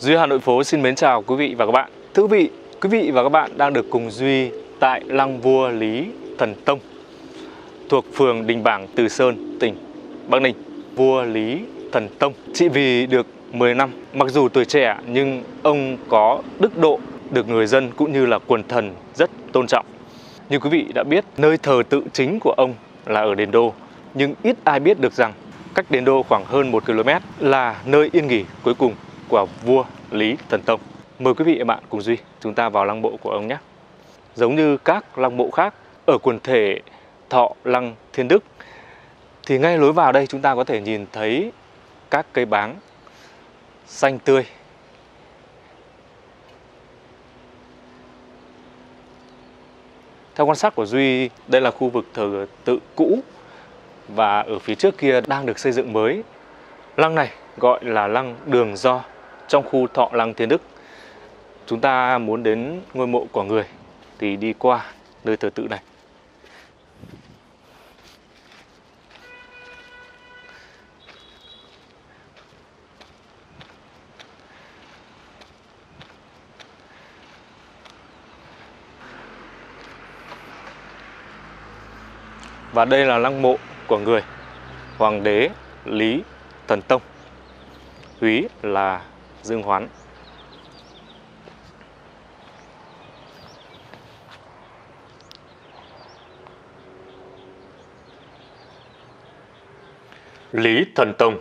Duy Hà Nội phố xin mến chào quý vị và các bạn. Thưa quý vị, quý vị và các bạn đang được cùng Duy tại Lăng Vua Lý Thần Tông thuộc phường Đình Bảng, Từ Sơn, tỉnh Bắc Ninh. Vua Lý Thần Tông trị vì được 10 năm. Mặc dù tuổi trẻ nhưng ông có đức độ được người dân cũng như là quần thần rất tôn trọng. Như quý vị đã biết, nơi thờ tự chính của ông là ở Đền Đô, nhưng ít ai biết được rằng cách Đền Đô khoảng hơn 1 km là nơi yên nghỉ cuối cùng của vua Lý Thần Tông. Mời quý vị và bạn cùng Duy chúng ta vào lăng mộ của ông nhé. Giống như các lăng mộ khác ở quần thể Thọ Lăng Thiên Đức thì ngay lối vào đây chúng ta có thể nhìn thấy các cây báng xanh tươi Theo quan sát của Duy, đây là khu vực thờ tự cũ và ở phía trước kia đang được xây dựng mới. Lăng này gọi là lăng Đường Do trong khu Thọ Lăng Thiên Đức. Chúng ta muốn đến ngôi mộ của người thì đi qua nơi thờ tự này. Và đây là lăng mộ của người Hoàng đế Lý Thần Tông Húy là Dương Hoán. Lý Thần Tông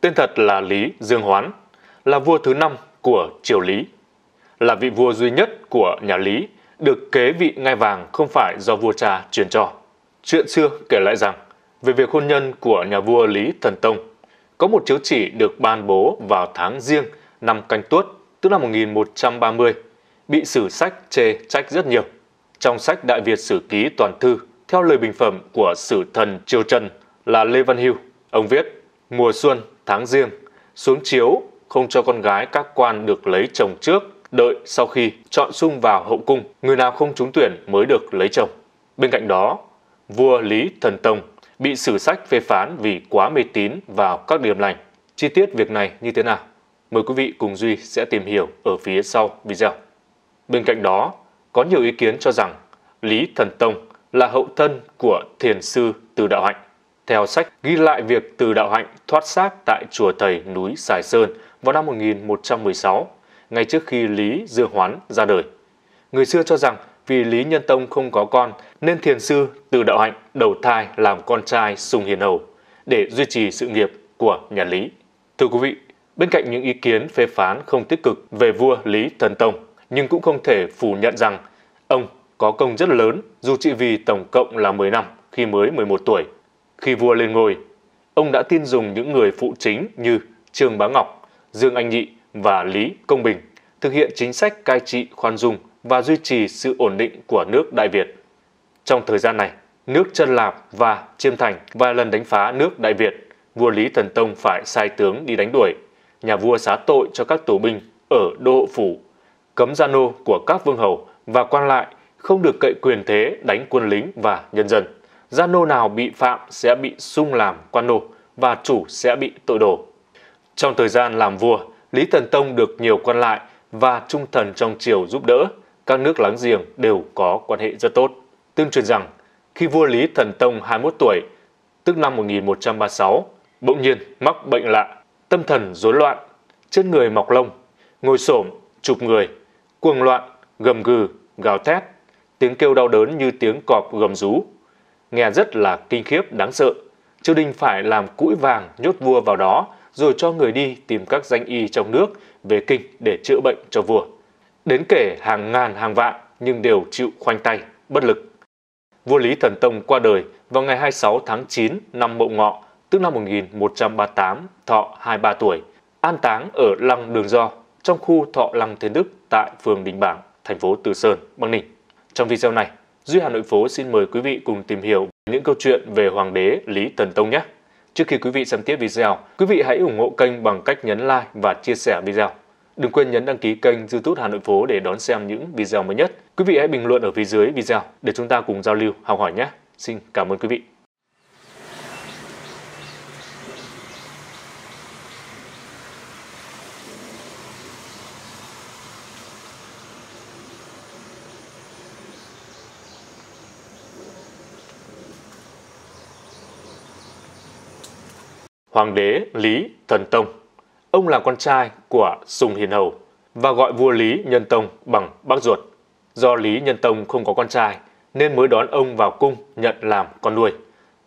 Tên thật là Lý Dương Hoán Là vua thứ năm của triều Lý. Là vị vua duy nhất của nhà Lý Được kế vị ngai vàng không phải do vua cha truyền cho. Chuyện xưa kể lại rằng, về việc hôn nhân của nhà vua Lý Thần Tông, có một chiếu chỉ được ban bố vào tháng riêng năm canh tuất, tức là 1130, bị sử sách chê trách rất nhiều. Trong sách Đại Việt Sử Ký Toàn Thư, theo lời bình phẩm của sử thần Triều Trần là Lê Văn Hưu, ông viết, mùa xuân, tháng riêng, xuống chiếu không cho con gái các quan được lấy chồng trước, đợi sau khi chọn sung vào hậu cung, người nào không trúng tuyển mới được lấy chồng. Bên cạnh đó, vua Lý Thần Tông bị sử sách phê phán vì quá mê tín vào các điểm lành. Chi tiết việc này như thế nào? Mời quý vị cùng Duy sẽ tìm hiểu ở phía sau video. Bên cạnh đó, có nhiều ý kiến cho rằng Lý Thần Tông là hậu thân của thiền sư Từ Đạo Hạnh. Theo sách ghi lại việc Từ Đạo Hạnh thoát xác tại chùa thầy núi Sài Sơn vào năm 1116, ngay trước khi Lý Dương Hoán ra đời. Người xưa cho rằng vì Lý Nhân Tông không có con nên thiền sư từ đạo hạnh đầu thai làm con trai sùng hiền hầu để duy trì sự nghiệp của nhà Lý. Thưa quý vị, bên cạnh những ý kiến phê phán không tích cực về vua Lý Thần Tông, nhưng cũng không thể phủ nhận rằng ông có công rất lớn dù trị vì tổng cộng là 10 năm khi mới 11 tuổi. Khi vua lên ngôi, ông đã tin dùng những người phụ chính như Trương Bá Ngọc, Dương Anh Nhị và Lý Công Bình thực hiện chính sách cai trị khoan dung và duy trì sự ổn định của nước Đại Việt. Trong thời gian này, nước Chân Lạp và Chiêm Thành vài lần đánh phá nước Đại Việt, vua Lý Thần Tông phải sai tướng đi đánh đuổi. Nhà vua xá tội cho các tù binh ở Đô Hộ Phủ, cấm gia nô của các vương hầu và quan lại không được cậy quyền thế đánh quân lính và nhân dân. Gia nô nào bị phạm sẽ bị sung làm quan nô và chủ sẽ bị tội đổ. Trong thời gian làm vua, Lý Thần Tông được nhiều quan lại và trung thần trong triều giúp đỡ, các nước láng giềng đều có quan hệ rất tốt. Tương truyền rằng, khi vua Lý Thần Tông 21 tuổi, tức năm 1136, bỗng nhiên mắc bệnh lạ, tâm thần rối loạn, trên người mọc lông, ngồi xổm, chụp người, cuồng loạn, gầm gừ, gào thét, tiếng kêu đau đớn như tiếng cọp gầm rú. Nghe rất là kinh khiếp đáng sợ. Triều đình phải làm cũi vàng nhốt vua vào đó rồi cho người đi tìm các danh y trong nước về kinh để chữa bệnh cho vua. Đến kể hàng ngàn hàng vạn nhưng đều chịu khoanh tay, bất lực. Vua Lý Thần Tông qua đời vào ngày 26 tháng 9 năm Mậu Ngọ, tức năm 1138, thọ 23 tuổi, an táng ở Lăng Đường Do, trong khu Thọ Lăng Thiên Đức tại phường Đình Bảng, thành phố Từ Sơn, Bắc Ninh. Trong video này, Duy Hà Nội phố xin mời quý vị cùng tìm hiểu những câu chuyện về Hoàng đế Lý tần Tông nhé. Trước khi quý vị xem tiếp video, quý vị hãy ủng hộ kênh bằng cách nhấn like và chia sẻ video. Đừng quên nhấn đăng ký kênh YouTube Hà Nội phố để đón xem những video mới nhất. Quý vị hãy bình luận ở phía dưới video để chúng ta cùng giao lưu, học hỏi nhé. Xin cảm ơn quý vị. Hoàng đế Lý Thần Tông. Ông là con trai của Sùng Hiền Hầu và gọi vua Lý Nhân Tông bằng bác ruột. Do Lý Nhân Tông không có con trai nên mới đón ông vào cung nhận làm con nuôi,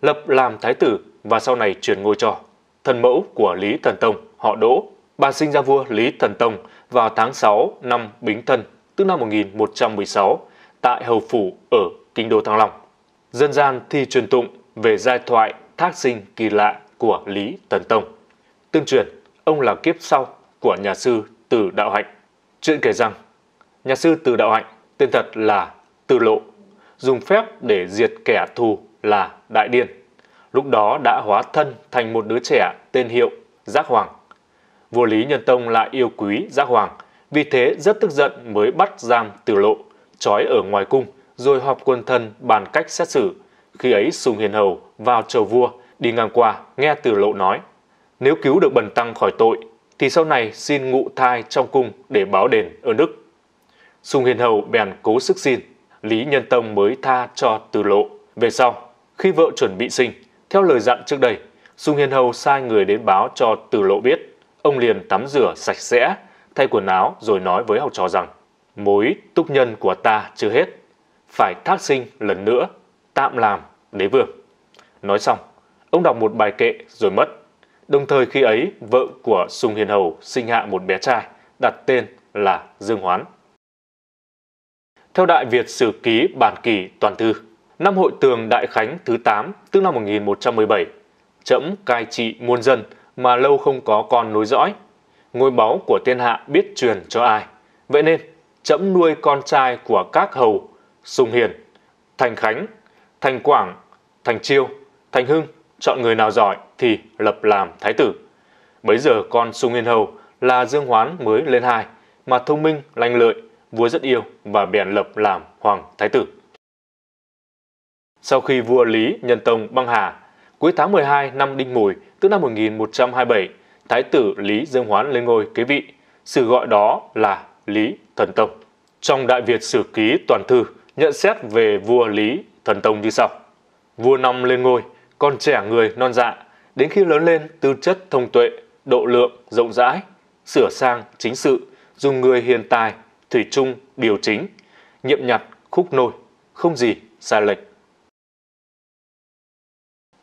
lập làm thái tử và sau này truyền ngôi cho. Thần mẫu của Lý Thần Tông họ Đỗ, bà sinh ra vua Lý Thần Tông vào tháng 6 năm Bính Thân, tức năm 1116, tại Hầu Phủ ở Kinh Đô Thăng Long. Dân gian thi truyền tụng về giai thoại thác sinh kỳ lạ của Lý Thần Tông. Tương truyền, ông là kiếp sau của nhà sư Từ Đạo Hạnh. Chuyện kể rằng, nhà sư Từ Đạo Hạnh tên thật là Từ Lộ, dùng phép để diệt kẻ thù là Đại Điên. Lúc đó đã hóa thân thành một đứa trẻ tên hiệu Giác Hoàng. Vua Lý Nhân Tông lại yêu quý Giác Hoàng, vì thế rất tức giận mới bắt giam Từ Lộ, trói ở ngoài cung, rồi họp quân thân bàn cách xét xử. Khi ấy Sùng Hiền Hầu vào chầu vua, đi ngang qua, nghe Từ Lộ nói, nếu cứu được bần tăng khỏi tội, thì sau này xin ngụ thai trong cung để báo đền ơn đức. Sùng Hiền Hầu bèn cố sức xin, Lý Nhân Tông mới tha cho Từ Lộ. Về sau, khi vợ chuẩn bị sinh, theo lời dặn trước đây, Sùng Hiền Hầu sai người đến báo cho Từ Lộ biết. Ông liền tắm rửa sạch sẽ, thay quần áo rồi nói với học trò rằng mối túc nhân của ta chưa hết, phải thác sinh lần nữa, tạm làm đế vương. Nói xong, ông đọc một bài kệ rồi mất. Đồng thời khi ấy, vợ của Sùng Hiền Hầu sinh hạ một bé trai, đặt tên là Dương Hoán. Theo Đại Việt Sử Ký Bản Kỳ Toàn Thư, năm hội tường Đại Khánh thứ 8, tức năm 1117, trẫm cai trị muôn dân mà lâu không có con nối dõi. Ngôi báu của thiên hạ biết truyền cho ai. Vậy nên, trẫm nuôi con trai của các hầu, Sùng Hiền, Thành Khánh, Thành Quảng, Thành Chiêu, Thành Hưng, chọn người nào giỏi thì lập làm thái tử. Bấy giờ con Sùng Nguyên Hầu là Dương Hoán mới lên hai, mà thông minh, lanh lợi, vua rất yêu và bèn lập làm hoàng thái tử. Sau khi vua Lý Nhân Tông băng hà, cuối tháng 12 năm Đinh Mùi, tức năm 1127, Thái tử Lý Dương Hoán lên ngôi kế vị, sự gọi đó là Lý Thần Tông. Trong Đại Việt Sử Ký Toàn Thư nhận xét về vua Lý Thần Tông như sau. Vua năm lên ngôi, còn trẻ người non dạ, đến khi lớn lên tư chất thông tuệ, độ lượng rộng rãi, sửa sang chính sự, dùng người hiền tài, thủy chung điều chính, nhiệm nhặt khúc nôi, không gì sai lệch.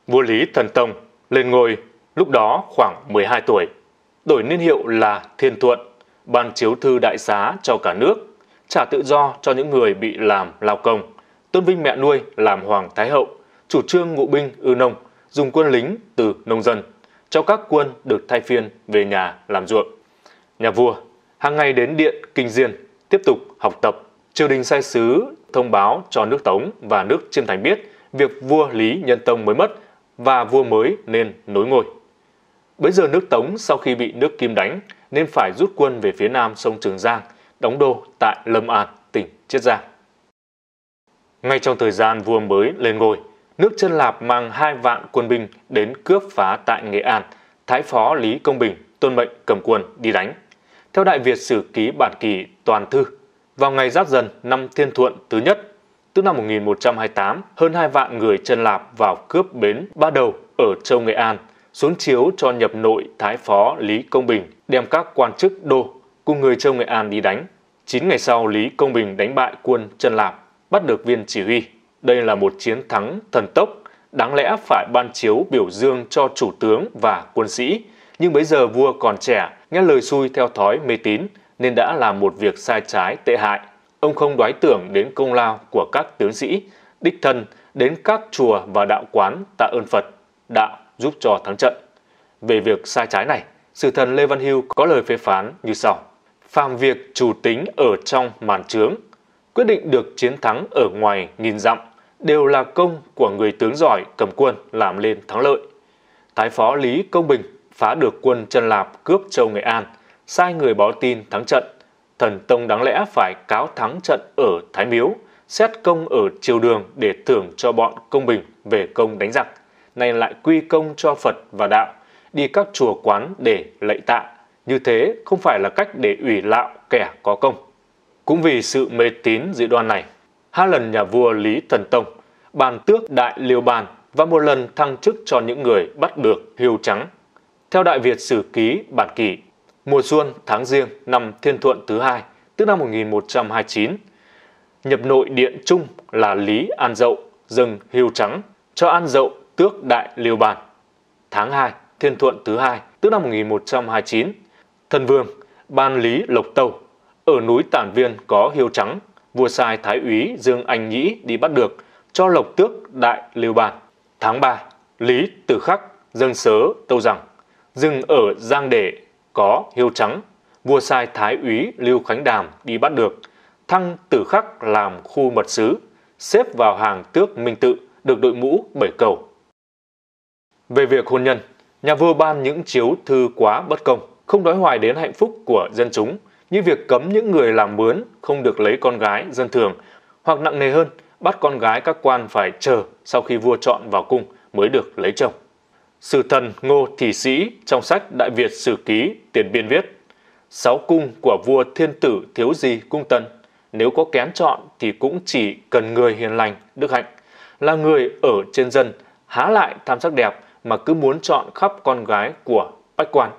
Vua Lý Thần Tông lên ngôi lúc đó khoảng 12 tuổi, đổi niên hiệu là Thiên Thuận, ban chiếu thư đại xá cho cả nước, trả tự do cho những người bị làm lao công, tôn vinh mẹ nuôi làm hoàng thái hậu, chủ trương ngụ binh ư nông, dùng quân lính từ nông dân, cho các quân được thay phiên về nhà làm ruộng. Nhà vua hàng ngày đến điện Kinh Diên tiếp tục học tập. Triều đình sai sứ thông báo cho nước Tống và nước Chiêm Thành biết việc vua Lý Nhân Tông mới mất và vua mới nên nối ngôi. Bây giờ nước Tống sau khi bị nước Kim đánh nên phải rút quân về phía nam sông Trường Giang, đóng đô tại Lâm An, tỉnh Chiết Giang. Ngay trong thời gian vua mới lên ngôi, nước chân Lạp mang hai vạn quân binh đến cướp phá tại Nghệ An, Thái phó Lý Công Bình tuân mệnh cầm quân đi đánh. Theo Đại Việt Sử Ký Bản Kỳ Toàn Thư, vào ngày Giáp Dần năm Thiên Thuận thứ nhất, tức năm 1128, hơn hai vạn người chân Lạp vào cướp bến Ba Đầu ở Châu Nghệ An, xuống chiếu cho nhập nội Thái Phó Lý Công Bình đem các quan chức đô cùng người Châu Nghệ An đi đánh. Chín ngày sau, Lý Công Bình đánh bại quân chân Lạp, bắt được viên chỉ huy. Đây là một chiến thắng thần tốc, đáng lẽ phải ban chiếu biểu dương cho chủ tướng và quân sĩ. Nhưng bây giờ vua còn trẻ, nghe lời xui theo thói mê tín, nên đã làm một việc sai trái tệ hại. Ông không đoái tưởng đến công lao của các tướng sĩ, đích thân đến các chùa và đạo quán tạ ơn Phật, đạo giúp cho thắng trận. Về việc sai trái này, sử thần Lê Văn Hưu có lời phê phán như sau. Phàm việc chủ tính ở trong màn trướng, quyết định được chiến thắng ở ngoài nghìn dặm, đều là công của người tướng giỏi cầm quân làm lên thắng lợi. Thái phó Lý Công Bình phá được quân Trần Lạp cướp châu Nghệ An, sai người báo tin thắng trận. Thần Tông đáng lẽ phải cáo thắng trận ở Thái Miếu, xét công ở triều đường để thưởng cho bọn công bình về công đánh giặc. Này lại quy công cho Phật và đạo, đi các chùa quán để lạy tạ. Như thế không phải là cách để ủy lạo kẻ có công. Cũng vì sự mê tín dị đoan này, hai lần nhà vua Lý Thần Tông bàn tước đại liêu bàn và một lần thăng chức cho những người bắt được hưu trắng Theo Đại Việt Sử Ký Bản Kỷ, mùa xuân tháng riêng năm Thiên Thuận thứ hai, tức năm 1129, nhập nội điện trung là Lý An Dậu dâng hiêu trắng cho An Dậu tước đại liêu bàn. Tháng 2, Thiên Thuận thứ hai, tức năm 1129, thần vương ban Lý Lộc Tâu ở núi Tản Viên có hiêu trắng, vua sai thái úy Dương Anh Nhĩ đi bắt được cho Lộc tước đại Lưu bàn. Tháng 3, Lý Tử Khắc dâng sớ tâu rằng rừng ở Giang Đệ có hiêu trắng, vua sai thái úy Lưu Khánh Đàm đi bắt được, thăng Tử Khắc làm khu mật sứ, xếp vào hàng tước minh tự, được đội mũ bảy cầu. Về việc hôn nhân, nhà vua ban những chiếu thư quá bất công, không nói hoài đến hạnh phúc của dân chúng, như việc cấm những người làm mướn không được lấy con gái dân thường, hoặc nặng nề hơn, bắt con gái các quan phải chờ sau khi vua chọn vào cung mới được lấy chồng. Sử thần Ngô Thị Sĩ trong sách Đại Việt Sử Ký tiền biên viết Sáu cung của vua thiên tử thiếu gì cung tân Nếu có kén chọn thì cũng chỉ cần người hiền lành, đức hạnh Là người ở trên dân, há lại tham sắc đẹp mà cứ muốn chọn khắp con gái của bách quan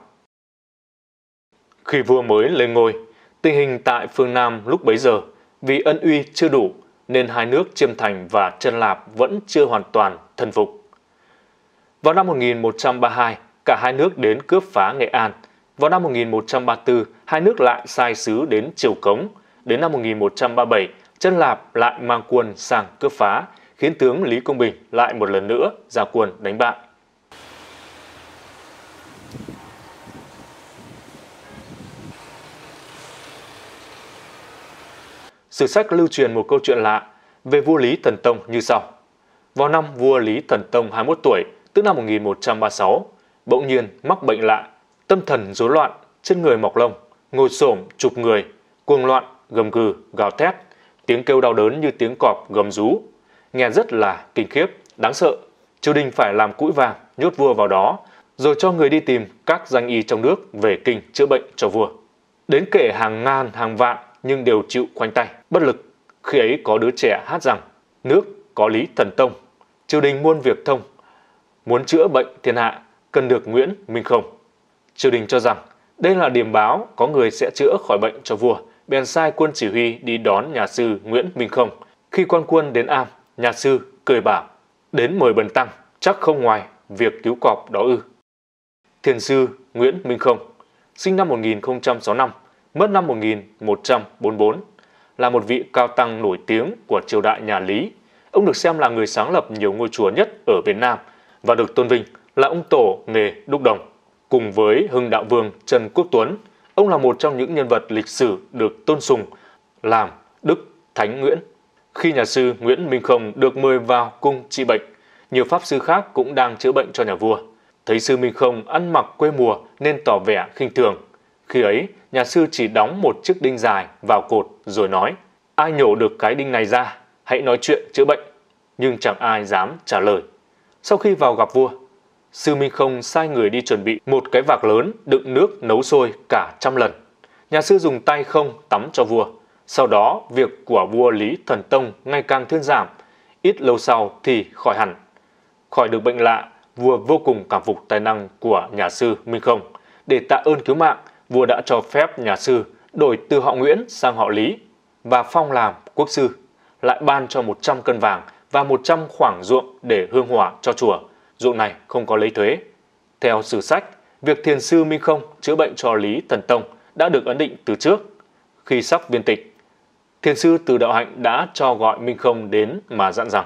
khi vua mới lên ngôi, tình hình tại phương Nam lúc bấy giờ vì ân uy chưa đủ nên hai nước Chiêm Thành và Trân Lạp vẫn chưa hoàn toàn thần phục. Vào năm 1132, cả hai nước đến cướp phá Nghệ An. Vào năm 1134, hai nước lại sai sứ đến Triều Cống. Đến năm 1137, Trân Lạp lại mang quân sang cướp phá, khiến tướng Lý Công Bình lại một lần nữa ra quân đánh bại. Sử sách lưu truyền một câu chuyện lạ về vua Lý Thần Tông như sau. Vào năm vua Lý Thần Tông 21 tuổi, tức năm 1136, bỗng nhiên mắc bệnh lạ, tâm thần rối loạn, trên người mọc lông, ngồi xổm chụp người, cuồng loạn, gầm gừ, gào thét, tiếng kêu đau đớn như tiếng cọp gầm rú, nghe rất là kinh khiếp, đáng sợ. Triều đình phải làm cũi vàng, nhốt vua vào đó, rồi cho người đi tìm các danh y trong nước về kinh chữa bệnh cho vua. Đến kể hàng ngàn, hàng vạn nhưng đều chịu khoanh tay, bất lực. Khi ấy có đứa trẻ hát rằng, nước có lý thần tông, triều đình muôn việc thông, muốn chữa bệnh thiên hạ cần được Nguyễn Minh Không. Triều đình cho rằng đây là điểm báo có người sẽ chữa khỏi bệnh cho vua, bèn sai quân chỉ huy đi đón nhà sư Nguyễn Minh Không. Khi quan quân đến am, nhà sư cười bảo, đến mời bần tăng, chắc không ngoài việc cứu cọp đó ư. Thiền sư Nguyễn Minh Không, sinh năm 1065, mất năm 1144, là một vị cao tăng nổi tiếng của triều đại nhà Lý. Ông được xem là người sáng lập nhiều ngôi chùa nhất ở Việt Nam – và được tôn vinh là ông tổ nghề đúc đồng. Cùng với Hưng Đạo Vương Trần Quốc Tuấn, ông là một trong những nhân vật lịch sử được tôn sùng làm Đức Thánh Nguyễn. Khi nhà sư Nguyễn Minh Không được mời vào cung trị bệnh, nhiều pháp sư khác cũng đang chữa bệnh cho nhà vua. Thấy sư Minh Không ăn mặc quê mùa nên tỏ vẻ khinh thường. Khi ấy, nhà sư chỉ đóng một chiếc đinh dài vào cột rồi nói Ai nhổ được cái đinh này ra, hãy nói chuyện chữa bệnh. Nhưng chẳng ai dám trả lời. Sau khi vào gặp vua, Sư Minh Không sai người đi chuẩn bị một cái vạc lớn đựng nước nấu sôi cả trăm lần. Nhà sư dùng tay không tắm cho vua. Sau đó, việc của vua Lý Thần Tông ngày càng thuyên giảm, ít lâu sau thì khỏi hẳn. Khỏi được bệnh lạ, vua vô cùng cảm phục tài năng của nhà sư Minh Không. Để tạ ơn cứu mạng, vua đã cho phép nhà sư đổi từ họ Nguyễn sang họ Lý và phong làm quốc sư, lại ban cho 100 cân vàng và 100 khoảng ruộng để hương hỏa cho chùa. Ruộng này không có lấy thuế. Theo sử sách, việc thiền sư Minh Không chữa bệnh cho Lý Thần Tông đã được ấn định từ trước. Khi sắp viên tịch, thiền sư từ đạo hạnh đã cho gọi Minh Không đến mà dặn rằng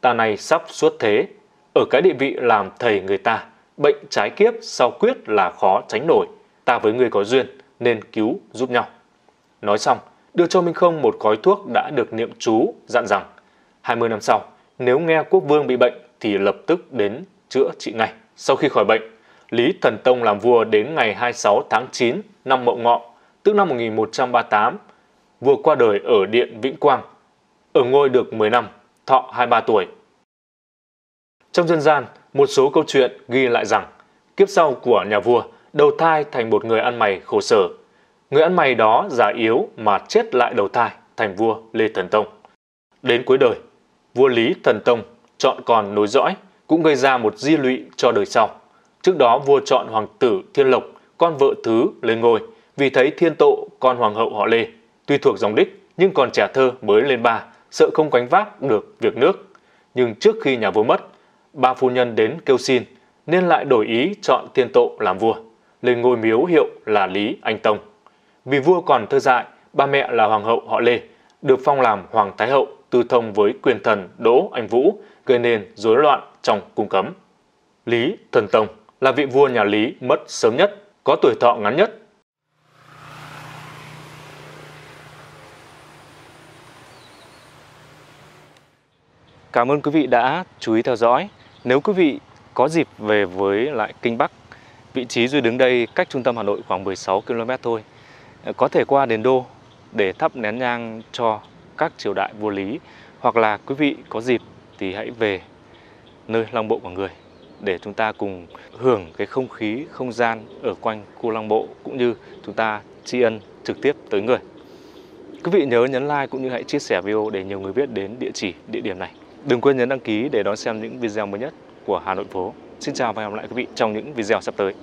ta này sắp xuất thế, ở cái địa vị làm thầy người ta, bệnh trái kiếp sau quyết là khó tránh nổi, ta với người có duyên nên cứu giúp nhau. Nói xong, đưa cho Minh Không một gói thuốc đã được niệm chú dặn rằng 20 năm sau, nếu nghe quốc vương bị bệnh thì lập tức đến chữa trị ngay. Sau khi khỏi bệnh, Lý Thần Tông làm vua đến ngày 26 tháng 9 năm Mậu Ngọ, tức năm 1138. Vua qua đời ở Điện Vĩnh Quang, ở ngôi được 10 năm, thọ 23 tuổi. Trong dân gian, một số câu chuyện ghi lại rằng kiếp sau của nhà vua đầu thai thành một người ăn mày khổ sở. Người ăn mày đó già yếu mà chết lại đầu thai thành vua Lê Thần Tông. Đến cuối đời, vua Lý Thần Tông chọn còn nối dõi cũng gây ra một di lụy cho đời sau. Trước đó vua chọn hoàng tử Thiên Lộc, con vợ thứ lên ngôi, vì thấy Thiên Tộ, con hoàng hậu họ Lê, tuy thuộc dòng đích nhưng còn trẻ thơ mới lên ba, sợ không gánh vác được việc nước. Nhưng trước khi nhà vua mất, ba phu nhân đến kêu xin nên lại đổi ý chọn Thiên Tộ làm vua, lên ngôi miếu hiệu là Lý Anh Tông. Vì vua còn thơ dại, ba mẹ là hoàng hậu họ Lê, được phong làm hoàng thái hậu tư thông với quyền thần Đỗ Anh Vũ, gây nên rối loạn trong cung cấm. Lý Thần Tông là vị vua nhà Lý mất sớm nhất, có tuổi thọ ngắn nhất. Cảm ơn quý vị đã chú ý theo dõi. Nếu quý vị có dịp về với lại Kinh Bắc, vị trí Duy đứng đây cách trung tâm Hà Nội khoảng 16 km thôi, ờ, có thể qua đền Đô để thắp nén nhang cho các triều đại vua Lý hoặc là quý vị có dịp thì hãy về nơi Lăng Bộ của người để chúng ta cùng hưởng cái không khí, không gian ở quanh khu Lăng Bộ cũng như chúng ta tri ân trực tiếp tới người. Quý vị nhớ nhấn like cũng như hãy chia sẻ video để nhiều người biết đến địa chỉ, địa điểm này. Đừng quên nhấn đăng ký để đón xem những video mới nhất của Hà Nội phố. Xin chào và hẹn gặp lại quý vị trong những video sắp tới.